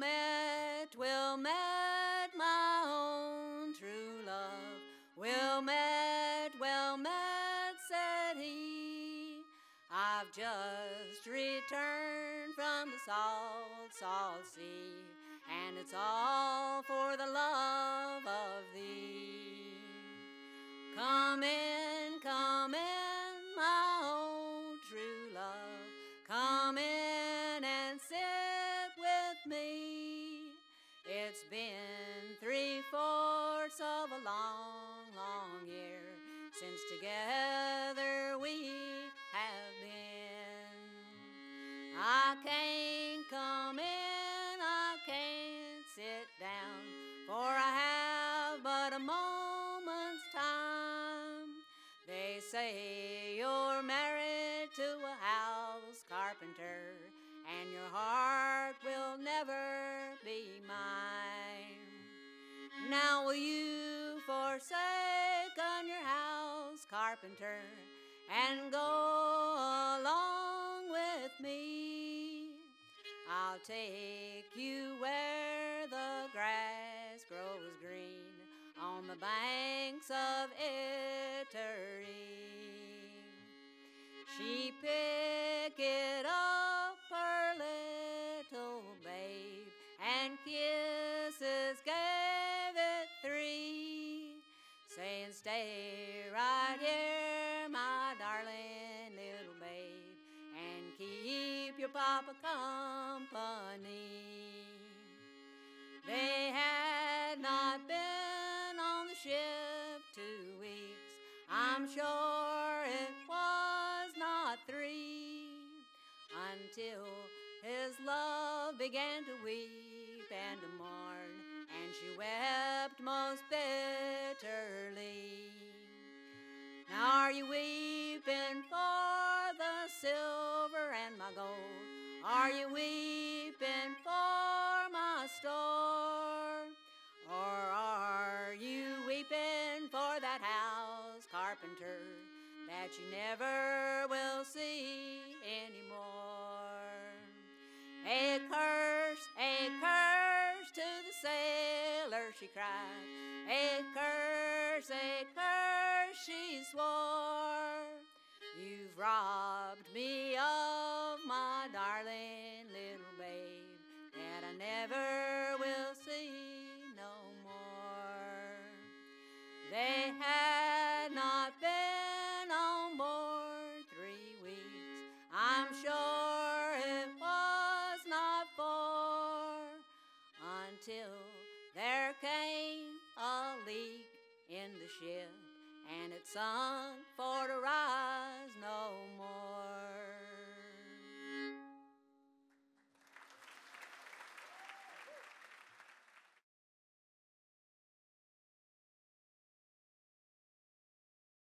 well we'll met, my own true love. Well met, well met, said he. I've just returned from the salt, salt sea, and it's all for the love of for I have but a moment's time. They say you're married to a house carpenter, and your heart will never be mine. Now will you forsake on your house carpenter and go along with me? I'll take you papa company. They had not been on the ship two weeks. I'm sure it was not three until his love began to weep and to mourn, and she wept most bitterly. Now are you weeping Are you weeping for my store? Or are you weeping for that house carpenter that you never will see anymore? A curse, a curse to the sailor, she cried. A curse, a curse, she swore. You've robbed me of until there came a leak in the ship and it sunk for to.